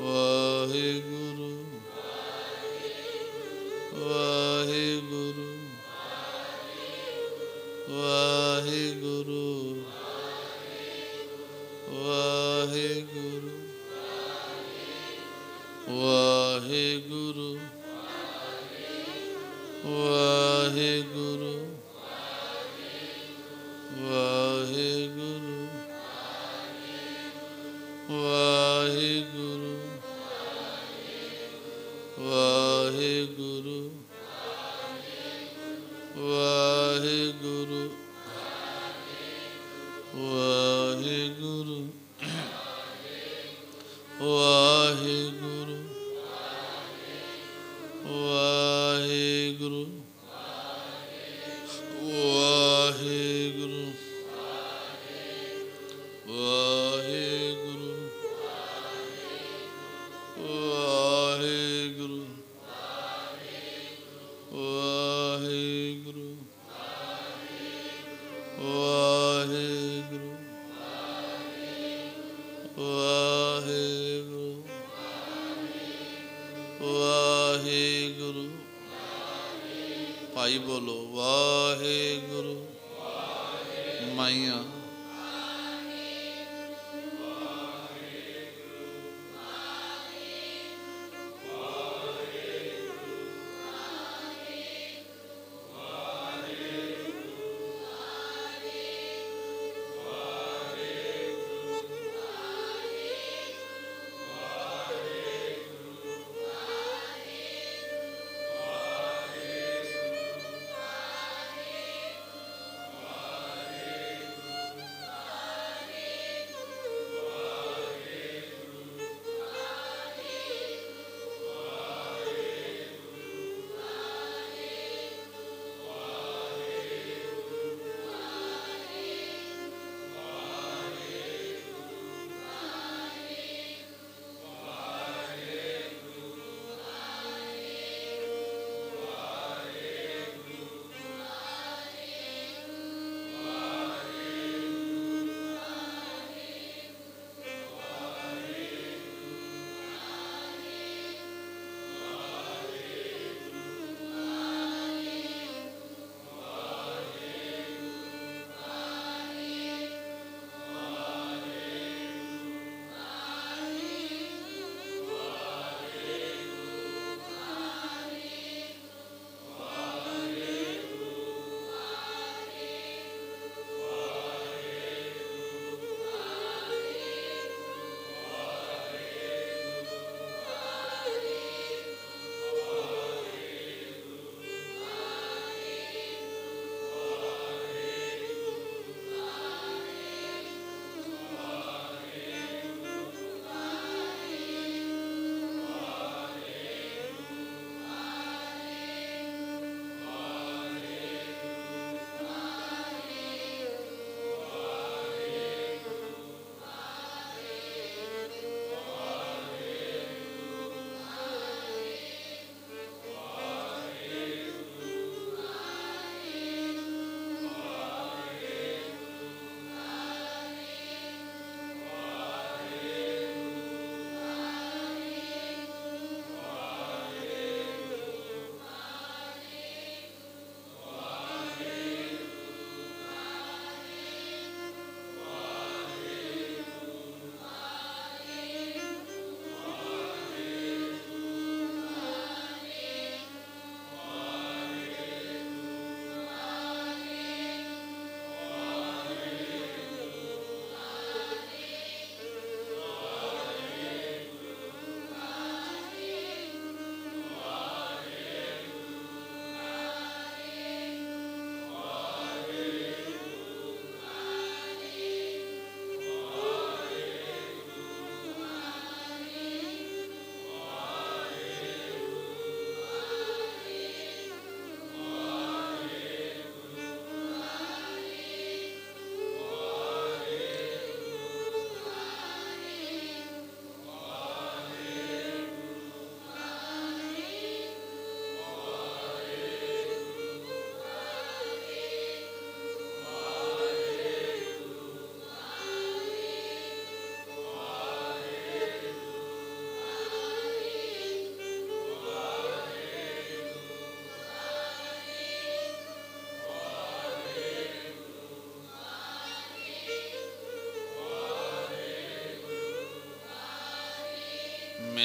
ਵਾਹਿਗੁਰੂ। ਵਾਹਿਗੁਰੂ। ਵਾਹਿਗੁਰੂ। ਵਾਹਿਗੁਰੂ। ਵਾਹਿਗੁਰੂ। ਵਾਹਿਗੁਰੂ। ਭਾਈ ਬੋਲੋ।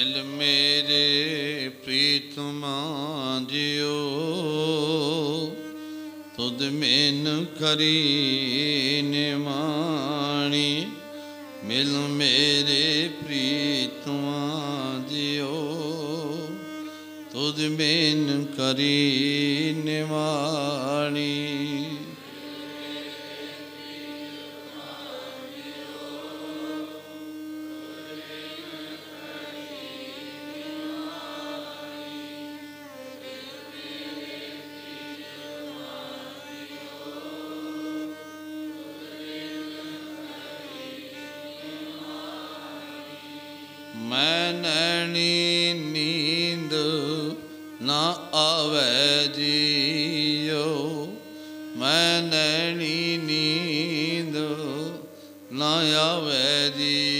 ਮਿਲ ਮੇਰੇ ਪ੍ਰੀਤਮਾ ਜਿਓ ਤੁਧ ਮੇਨ ਕਰੀ ਨਿਮਾਣੀ। ਮਿਲ ਮੇਰੇ ਪ੍ਰੀਤਮਾ ਜਿਓ ਤੁਧ ਮੇਨ ਕਰੀ ਨਿਮਾਣੀ। ਲੈਣੀ ਨੀਂਦ ਨਾ ਆਵੇ ਜੀ।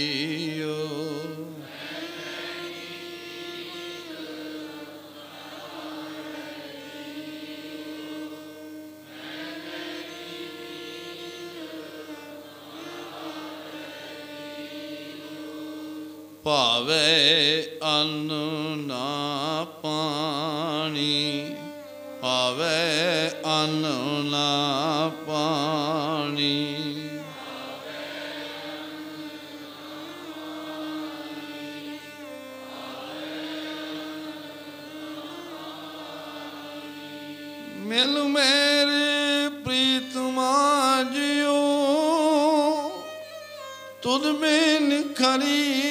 ਪਾਣੀ ਮਿਲ ਮੇਰੇ ਪ੍ਰੀਤਮਾ ਜਿਓ ਤੁਧ ਬਿਨ ਖਰੀ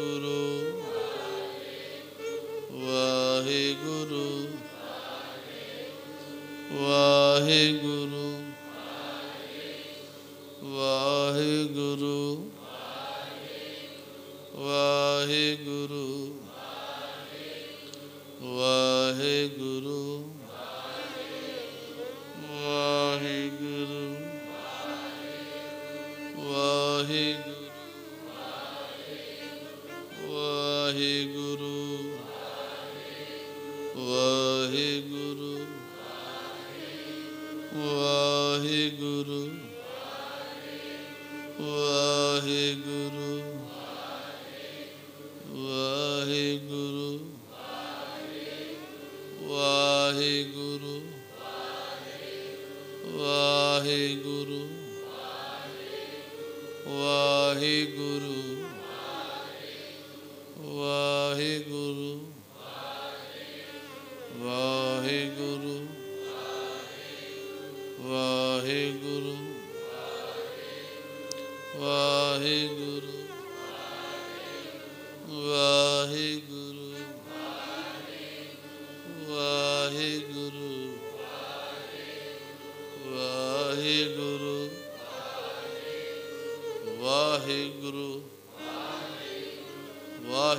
Guru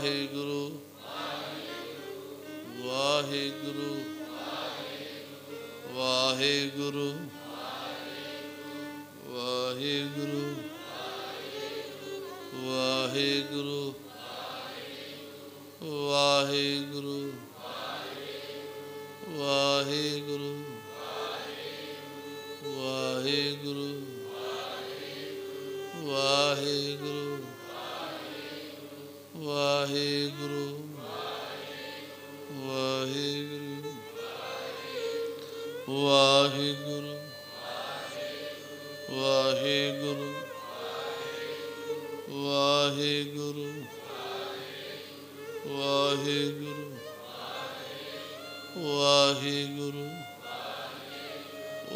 ਵਾਹਿਗੁਰੂ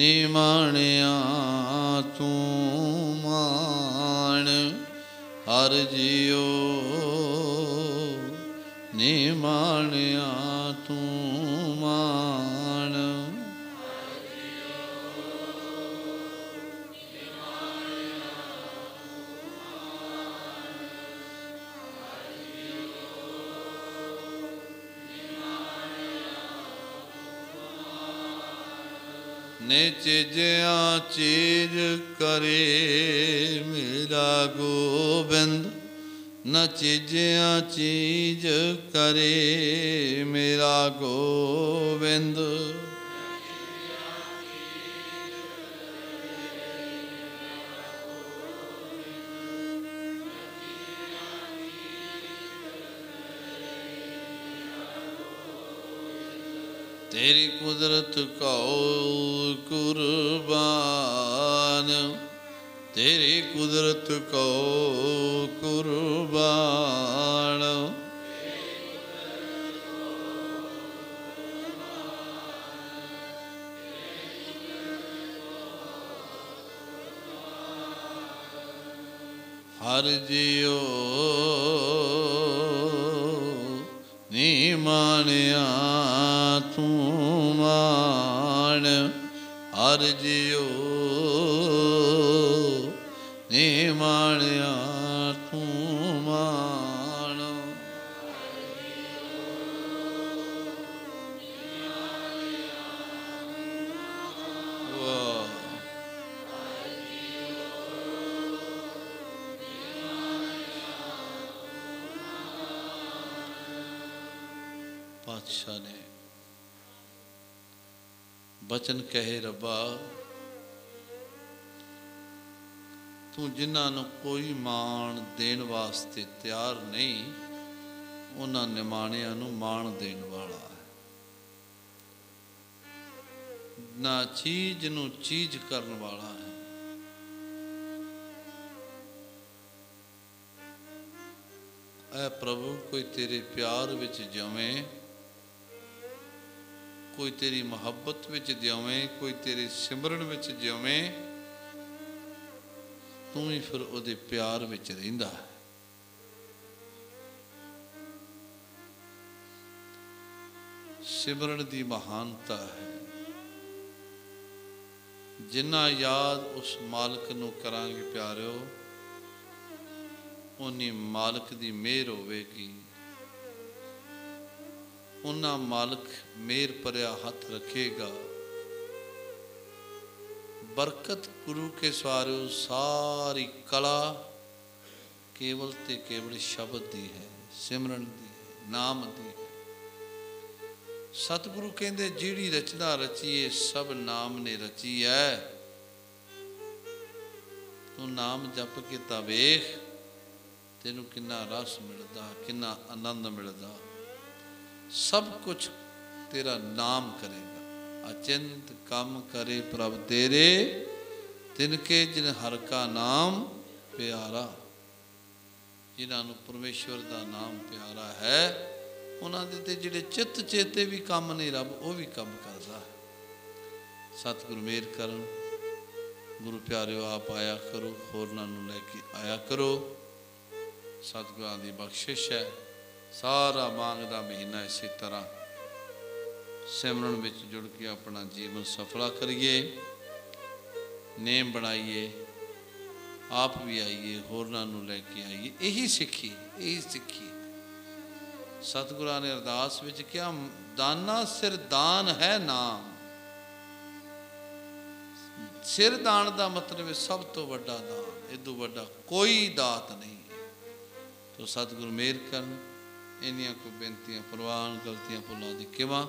ਨਿਮਾਣਿਆ ਤੂੰ ਮਾਣ ਹਰ ਜੀਓ ਨਿਮਾਣਿਆ ਤੂੰ ਨਿਚਿਆ ਚੀਜ ਕਰੇ ਮੇਰਾ ਗੋਬਿੰਦ ਨਚਿਆ ਚੀਜ ਕਰੇ ਮੇਰਾ ਗੋਬਿੰਦ। ਤੇਰੀ ਕੁਦਰਤ ਕਉ ਕੁਰਬਾਨ। ਤੇਰੀ ਕੁਦਰਤ ਕਉ ਕੁਰਬਾਨ। ਹਰ ਜਿਉ ਨੀ ਮਾਣਿਆ। ਹਰ ਜਿਉ ਨੀ ਮਾਣਿਆ। ਬਚਨ ਕਹੇ ਰੱਬਾ, ਤੂੰ ਜਿਨ੍ਹਾਂ ਨੂੰ ਕੋਈ ਮਾਣ ਦੇਣ ਵਾਸਤੇ ਤਿਆਰ ਨਹੀਂ, ਉਹਨਾਂ ਨਿਮਾਣਿਆਂ ਨੂੰ ਮਾਣ ਦੇਣ ਵਾਲਾ ਹੈ। ਨਾ ਚੀਜ਼ ਨੂੰ ਚੀਜ਼ ਕਰਨ ਵਾਲਾ ਹੈ। ਐ ਪ੍ਰਭੂ, ਕੋਈ ਤੇਰੇ ਪਿਆਰ ਵਿੱਚ ਜਿਵੇਂ ਕੋਈ ਤੇਰੀ ਮੁਹੱਬਤ ਵਿੱਚ ਜਿਉਵੇਂ, ਕੋਈ ਤੇਰੇ ਸਿਮਰਨ ਵਿੱਚ ਜਿਵੇਂ ਤੂੰ ਹੀ ਫਿਰ ਉਹਦੇ ਪਿਆਰ ਵਿੱਚ ਰਹਿੰਦਾ ਹੈ। ਸਿਮਰਨ ਦੀ ਮਹਾਨਤਾ ਹੈ। ਜਿੰਨਾ ਯਾਦ ਉਸ ਮਾਲਕ ਨੂੰ ਕਰਾਂਗੇ ਪਿਆਰਿਓ ਉਨੀ ਮਾਲਕ ਦੀ ਮਿਹਰ ਹੋਵੇਗੀ। ਉਹਨਾਂ ਮਾਲਕ ਮੇਰ ਭਰਿਆ ਹੱਥ ਰੱਖੇਗਾ। ਬਰਕਤ ਗੁਰੂ ਕੇ ਸਵਾਰਿਓ, ਸਾਰੀ ਕਲਾ ਕੇਵਲ ਤੇ ਕੇਵਲ ਸ਼ਬਦ ਦੀ ਹੈ, ਸਿਮਰਨ ਦੀ ਹੈ, ਨਾਮ ਦੀ ਹੈ। ਸਤਿਗੁਰੂ ਕਹਿੰਦੇ, ਜਿਹੜੀ ਰਚਨਾ ਰਚੀਏ, ਸਭ ਨਾਮ ਨੇ ਰਚੀ ਹੈ ਤੂੰ ਨਾਮ ਜਪ ਕੇ ਤਾਂ ਵੇਖ, ਤੈਨੂੰ ਕਿੰਨਾ ਰਸ ਮਿਲਦਾ, ਕਿੰਨਾ ਆਨੰਦ ਮਿਲਦਾ। ਸਭ ਕੁਝ ਤੇਰਾ ਨਾਮ ਕਰੇਗਾ। ਅਚਿੰਤ ਕੰਮ ਕਰੇ ਪ੍ਰਭ ਤੇਰੇ, ਤਿਨ ਕੇ ਜਿਨ ਹਰ ਕਾ ਨਾਮ ਪਿਆਰਾ। ਜਿਨ੍ਹਾਂ ਨੂੰ ਪਰਮੇਸ਼ਵਰ ਦਾ ਨਾਮ ਪਿਆਰਾ ਹੈ, ਉਹਨਾਂ ਦੇ ਤੇ ਜਿਹੜੇ ਚਿੱਤ ਚੇਤੇ ਵੀ ਕੰਮ ਨਹੀਂ ਰੱਬ, ਉਹ ਵੀ ਕੰਮ ਕਰਦਾ ਹੈ। ਸਤਿਗੁਰੂ ਮੇਰ ਕਰਨ। ਗੁਰੂ ਪਿਆਰਿਓ, ਆਪ ਆਇਆ ਕਰੋ, ਹੋਰਨਾਂ ਨੂੰ ਲੈ ਕੇ ਆਇਆ ਕਰੋ। ਸਤਿਗੁਰਾਂ ਦੀ ਬਖਸ਼ਿਸ਼ ਹੈ। ਸਾਰਾ ਮਾਂਗ ਦਾ ਮਹੀਨਾ ਇਸੇ ਤਰ੍ਹਾਂ ਸਿਮਰਨ ਵਿੱਚ ਜੁੜ ਕੇ ਆਪਣਾ ਜੀਵਨ ਸਫਲਾ ਕਰੀਏ, ਨੇਮ ਬਣਾਈਏ, ਆਪ ਵੀ ਆਈਏ, ਹੋਰਨਾਂ ਨੂੰ ਲੈ ਕੇ ਆਈਏ। ਇਹੀ ਸਿੱਖੀ ਇਹੀ ਸਿੱਖੀ। ਸਤਿਗੁਰਾਂ ਨੇ ਅਰਦਾਸ ਵਿੱਚ ਕਿਹਾ, ਦਾਨਾ ਸਿਰ ਦਾਨ ਹੈ ਨਾਮ। ਸਿਰ ਦਾਨ ਦਾ ਮਤਲਬ ਹੈ ਸਭ ਤੋਂ ਵੱਡਾ ਦਾਨ, ਇਹ ਤੋਂ ਵੱਡਾ ਕੋਈ ਦਾਤ ਨਹੀਂ। ਹੈ ਤੋ ਸਤਿਗੁਰੂ ਮੇਰ ਕਰਨ ਇੰਨੀਆਂ ਕੋ ਬੇਨਤੀਆਂ, ਪ੍ਰਵਾਨ ਗਲਤੀਆਂ ਭੁੱਲਾਂ ਦੀ ਕਿਵਾ?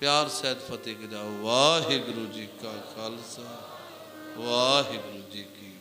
ਪਿਆਰ ਸਹਿਤ ਫਤਿਹ ਕਰਾਓ। ਵਾਹਿਗੁਰੂ ਜੀ ਕਾ ਖਾਲਸਾ, ਵਾਹਿਗੁਰੂ ਜੀ ਕੀ